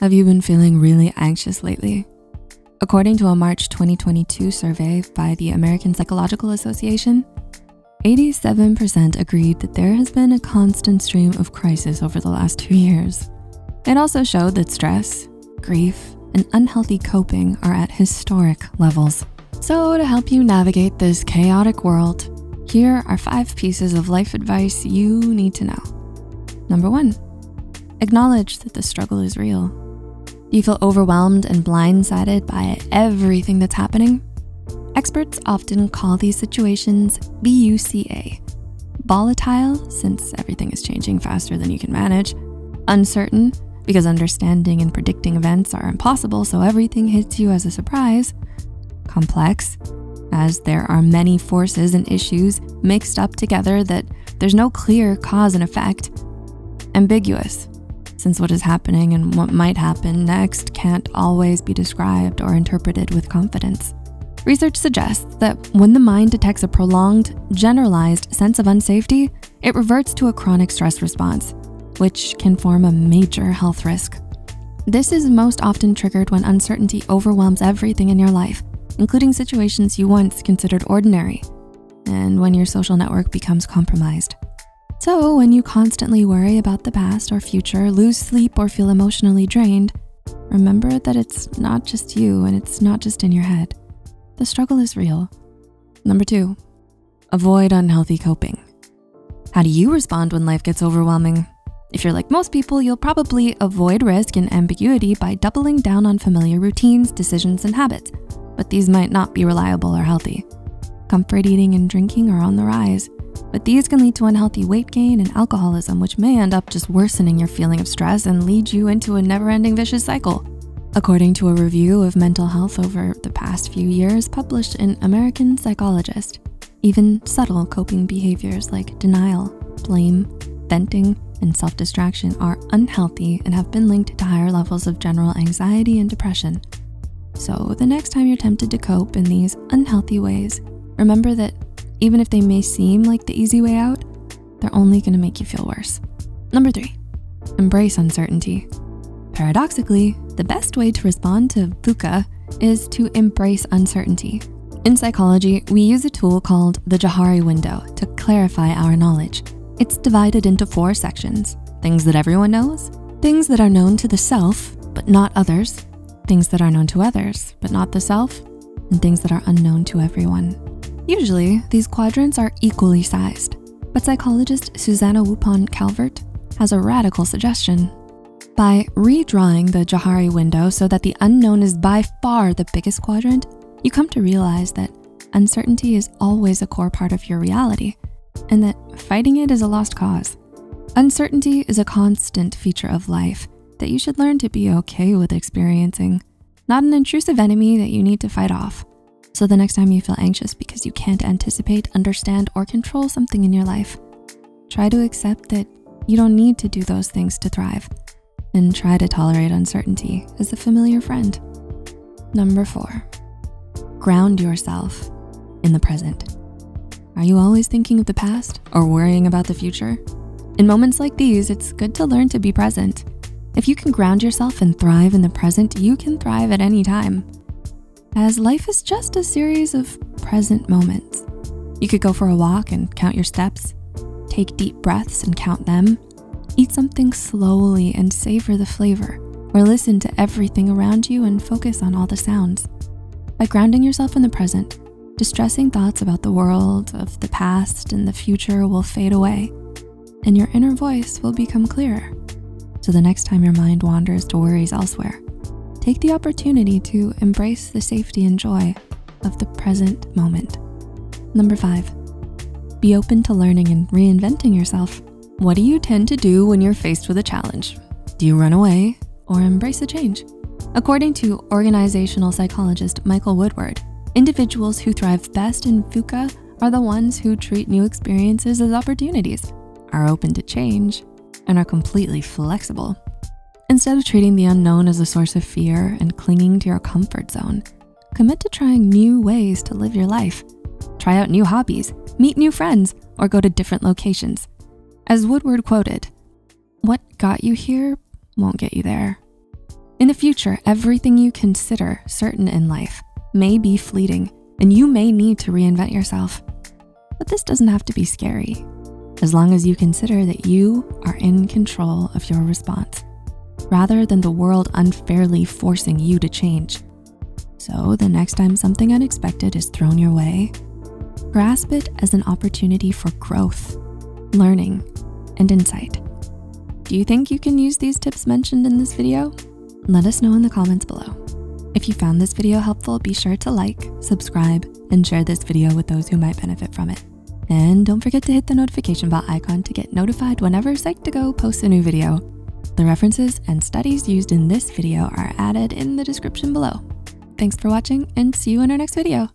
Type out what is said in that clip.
Have you been feeling really anxious lately? According to a March 2022 survey by the American Psychological Association, 87% agreed that there has been a constant stream of crisis over the last two years. It also showed that stress, grief, and unhealthy coping are at historic levels. So to help you navigate this chaotic world, here are five pieces of life advice you need to know. Number one, acknowledge that the struggle is real. Do you feel overwhelmed and blindsided by everything that's happening? Experts often call these situations VUCA. Volatile, since everything is changing faster than you can manage. Uncertain, because understanding and predicting events are impossible, so everything hits you as a surprise. Complex, as there are many forces and issues mixed up together that there's no clear cause and effect. Ambiguous, since what is happening and what might happen next can't always be described or interpreted with confidence. Research suggests that when the mind detects a prolonged, generalized sense of unsafety, it reverts to a chronic stress response, which can form a major health risk. This is most often triggered when uncertainty overwhelms everything in your life, including situations you once considered ordinary, and when your social network becomes compromised. So when you constantly worry about the past or future, lose sleep or feel emotionally drained, remember that it's not just you and it's not just in your head. The struggle is real. Number two, avoid unhealthy coping. How do you respond when life gets overwhelming? If you're like most people, you'll probably avoid risk and ambiguity by doubling down on familiar routines, decisions, and habits, but these might not be reliable or healthy. Comfort eating and drinking are on the rise, but these can lead to unhealthy weight gain and alcoholism, which may end up just worsening your feeling of stress and lead you into a never-ending vicious cycle. According to a review of mental health over the past few years published in American Psychologist, even subtle coping behaviors like denial, blame, venting, and self-distraction are unhealthy and have been linked to higher levels of general anxiety and depression. So the next time you're tempted to cope in these unhealthy ways, remember that even if they may seem like the easy way out, they're only gonna make you feel worse. Number three, embrace uncertainty. Paradoxically, the best way to respond to VUCA is to embrace uncertainty. In psychology, we use a tool called the Johari window to clarify our knowledge. It's divided into four sections, things that everyone knows, things that are known to the self, but not others, things that are known to others, but not the self, and things that are unknown to everyone. Usually, these quadrants are equally sized, but psychologist Susanna Wu-Pong Calvert has a radical suggestion. By redrawing the Johari window so that the unknown is by far the biggest quadrant, you come to realize that uncertainty is always a core part of your reality and that fighting it is a lost cause. Uncertainty is a constant feature of life that you should learn to be okay with experiencing, not an intrusive enemy that you need to fight off. So the next time you feel anxious because you can't anticipate, understand, or control something in your life, try to accept that you don't need to do those things to thrive and try to tolerate uncertainty as a familiar friend. Number four, ground yourself in the present. Are you always thinking of the past or worrying about the future? In moments like these, it's good to learn to be present. If you can ground yourself and thrive in the present, you can thrive at any time. As life is just a series of present moments. You could go for a walk and count your steps, take deep breaths and count them, eat something slowly and savor the flavor, or listen to everything around you and focus on all the sounds. By grounding yourself in the present, distressing thoughts about the world, of the past, and the future will fade away, and your inner voice will become clearer. So the next time your mind wanders to worries elsewhere, take the opportunity to embrace the safety and joy of the present moment. Number five, be open to learning and reinventing yourself. What do you tend to do when you're faced with a challenge? Do you run away or embrace a change? According to organizational psychologist Michael Woodward, Individuals who thrive best in VUCA are the ones who treat new experiences as opportunities, are open to change, and are completely flexible. Instead of treating the unknown as a source of fear and clinging to your comfort zone, commit to trying new ways to live your life. Try out new hobbies, meet new friends, or go to different locations. As Woodward quoted, what got you here won't get you there. In the future, everything you consider certain in life may be fleeting and you may need to reinvent yourself. But this doesn't have to be scary as long as you consider that you are in control of your response rather than the world unfairly forcing you to change. So the next time something unexpected is thrown your way, grasp it as an opportunity for growth, learning, and insight. Do you think you can use these tips mentioned in this video? Let us know in the comments below. If you found this video helpful, be sure to like, subscribe, and share this video with those who might benefit from it. And don't forget to hit the notification bell icon to get notified whenever Psych2Go posts a new video. The references and studies used in this video are added in the description below. Thanks for watching and see you in our next video.